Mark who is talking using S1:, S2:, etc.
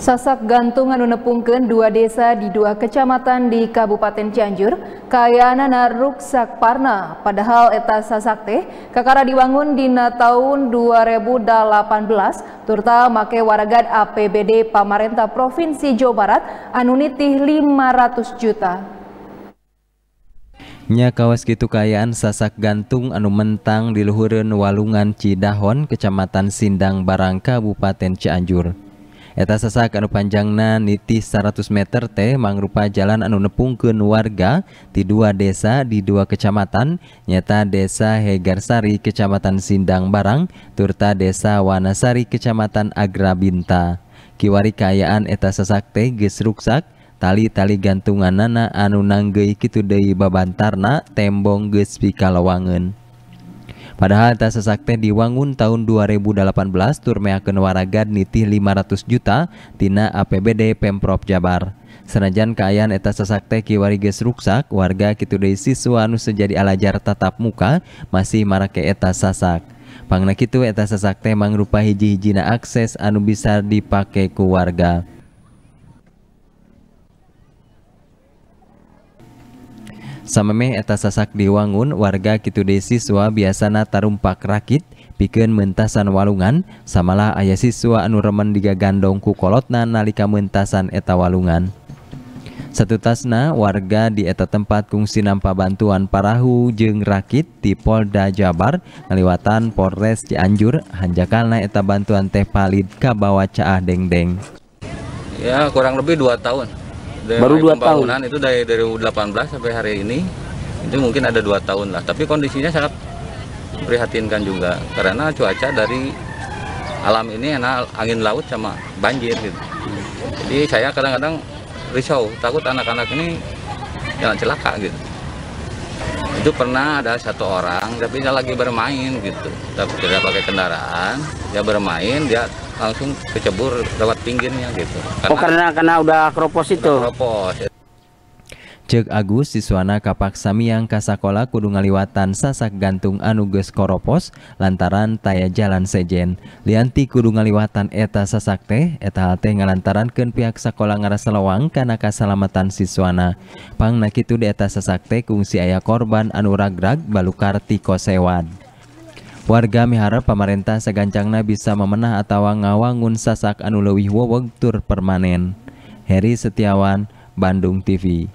S1: Sasak gantung anu nepungkeun dua desa di dua kecamatan di Kabupaten Cianjur kayaanana ruksak parna padahal eta sasak teh kakara diwangun dina tahun 2018 turta make waragad APBD Pamarentah Provinsi Jawa Barat anu nitih 500 juta.
S2: Nya kawas gitu kayaan sasak gantung anu mentang di luhureun walungan Cidahon Kecamatan Sindang Barang Kabupaten Cianjur. Eta sasak anu panjangna niti 100 meter teh mangrupa jalan anu nepungkeun warga di dua desa di dua kecamatan nyata desa Hegarsari kecamatan Sindang Barang turta desa Wanasari kecamatan Agrabinta kiwari kayaan eta sasak teh geus ruksak tali-tali gantungan nana anu nanggei kitu deui babantarna tembong geus pikalawangeun Padahal tas sesakte diwangun tahun 2018 turmeakeun waragad nitih 500 juta tina APBD Pemprov Jabar. Senajan kaayaan eta sesakte kiwari geus ruksak, warga kitu deui siswa anu sejadi alajar tatap muka masih marake eta sasak. Pangna kitu eta sasak teh mangrupa hiji-hijina akses anu bisa dipake ku warga. Samemeh eta sasak diwangun warga kitu de siswa biasana tarumpak rakit pikeun mentasan walungan samalah ayah siswa anu remen digagandong ku kolotna nalika mentasan eta walungan. Satu tasna warga di eta tempat kungsi nampa bantuan parahu jeung rakit di Polda Jabar ngaliwatan Polres Cianjur hanjakalna eta bantuan teh palid ka bawa caah dengdeng.
S3: Ya kurang lebih dua tahun dari
S4: baru dua tahun.
S3: itu dari dari 18 sampai hari ini itu mungkin ada dua tahun lah. Tapi kondisinya sangat prihatinkan juga karena cuaca dari alam ini enak angin laut sama banjir gitu. Jadi saya kadang-kadang risau takut anak-anak ini jangan celaka gitu. Itu pernah ada satu orang tapi dia lagi bermain gitu. Tapi tidak pakai kendaraan dia bermain dia langsung kecebur lewat pinggirnya gitu.
S4: Karena, oh karena karena udah kropos itu.
S3: Kropos.
S2: Cek Agus siswana kapak samiang ka sakola kudu ngaliwatan sasak gantung anu geus koropos lantaran taya jalan sejen. Lianti kudu ngaliwatan eta sasak teh eta hal teh ngalantarankeun pihak sakola ngarasa lawang kana kasalamatan siswana. Pangna kitu di eta sasak teh kungsi aya korban anu ragrag balukar ti kosewan. Warga miharap pemerintah segancangna bisa memenah atau ngawangun sasak anu leuwih permanen. Heri Setiawan, Bandung TV.